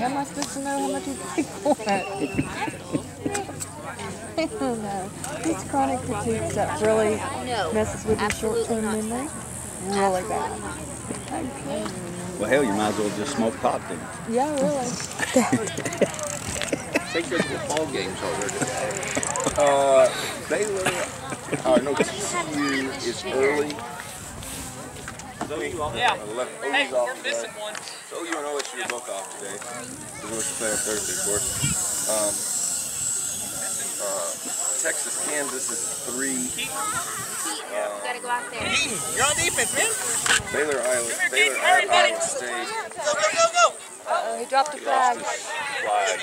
How am I supposed to know how much you pay for it? I don't know. These chronic fatigue stuff really messes with your short-term memory. Really bad. Okay. Well, hell, you might as well just smoke pot then. Yeah, really. Think there's ball games over today. Uh, Baylor, uh, no, TCU is early. Yeah. Hey, we're missing one. So you and OSU are both off today. We're going to play on Thursday, of course. Um, uh, Texas, Kansas is three. Um, gotta go out there. You're on defense, man. Baylor, Iowa, Baylor, Iowa State. Go, go, go, go. Uh-oh, he dropped a flag. Flag.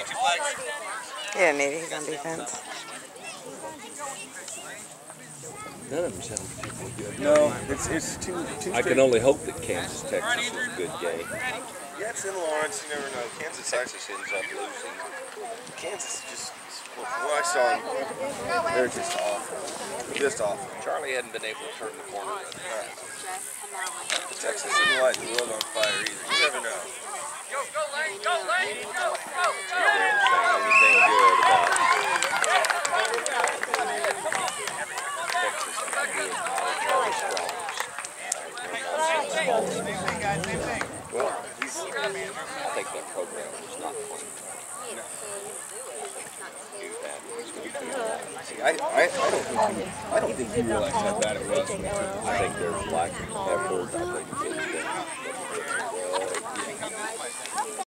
Yeah, maybe he's on defense. None of them sound particularly good. No, it's it's too too. I can only hope that Kansas Texas is a good game. Yeah, it's in Lawrence. You never know. Kansas actually ends up losing. Kansas just, what I saw, they're just awful. Just awful. Charlie hadn't been able to turn the corner. Texas didn't light the world on fire either. You never know. Go, go, Lane. Go, Lane. Go, go. They never say anything good about Texas not doing college Charlie Strong's. Well, he's, I think that program was not clean. see, I, I, I don't think he, I don't think he realized how bad it was. I think there's lack of effort. I think it's been